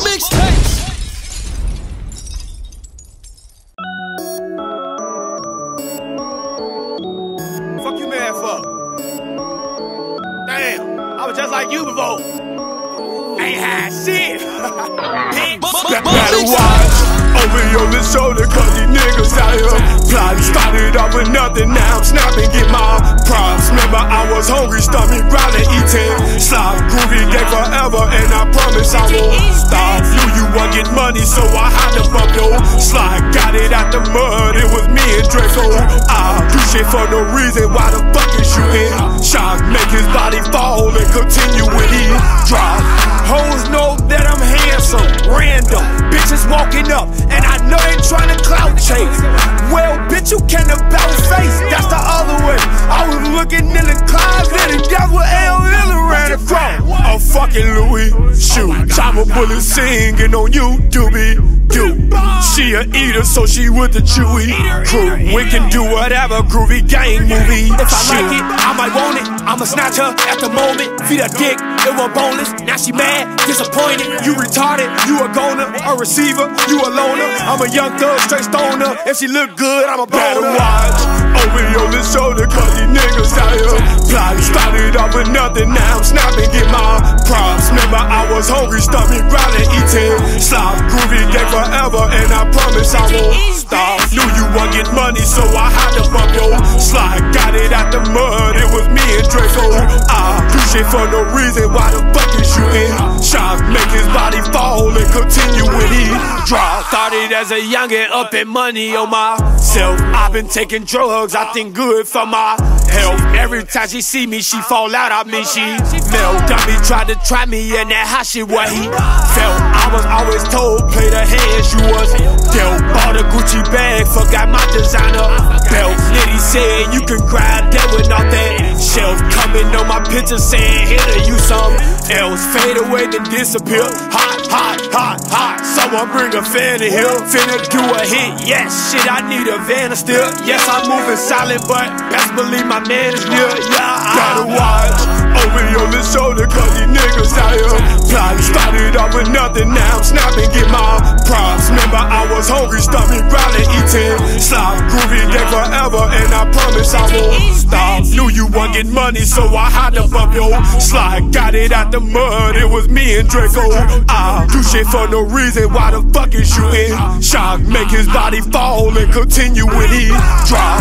mixtapes. Fuck you mad fuck. Damn, I was just like you before. Ain't had shit. That Better watch over your little shoulder, cause these niggas out here plotting. Started off with nothing, now I'm snapping, was hungry, stomach growling, eating. Slide groovy day forever, and I promise I won't stop. Knew you want get money, so I had to bump your slide. Got it out the mud, it was me and Draco. I do shit for no reason, why the fuck is you in? Shock, make his body fall and continue with he drop. Hoes know that I'm handsome, random. Bitches walking up, and I know they trying to clout chase. Well, bitch, you can't about face. Fucking Louis. Time a bullet singing on YouTube. You. She a eater, so she with the Chewy crew. We can do whatever, groovy gang movie. If I like it, I might want it. I'ma snatch her at the moment. Feed her dick, it was boneless. Now she mad, disappointed. You retarded, you a goner, a receiver, you a loner. I'm a young thug, straight stoner. If she look good, I'm a better watch over your shoulder, cause these niggas out here plotting. Started off with nothing, now I'm snapping, get my props. Remember, I was hungry, stomach growling, eating. Slop, groovy day forever, and I promise I won't stop. Knew you want get money, so I had to bump your slide. Got it out the mud, it was me and Draco. I do shit for no reason, why the fuck is you in? Shock, make his body fall and continue when he drop. Started as a youngin', up in money on myself. I've been taking drugs, I think good for my health. Every time she see me, she fall out. I mean, she melt. Dummy tried to try me, and that hot shit what he felt. I was always told, play the hands you was dealt. Bought a Gucci bag, forgot my designer belt. Nitty said you can grind that without that shelf. Coming on my picture saying, here to you some else. Fade away, then disappear. Hot, hot, hot, hot. Someone bring a fan in here. Finna do a hit, yes. Shit, I need a van still. Yes, I'm moving silent, but best believe my is near. Yeah, I gotta watch over your little shoulder, cause these niggas out here plotting. Started off with nothing, now I'm snapping, get my props. Remember, I was hungry, stomach growling, eating. Slop, groovy day forever, and I promise I won't stop. Knew you want get money, so I had to bump your slide. Got it out the mud, it was me and Draco. I do shit for no reason, why the fuck is you in? Shock, make his body fall and continue when he drop.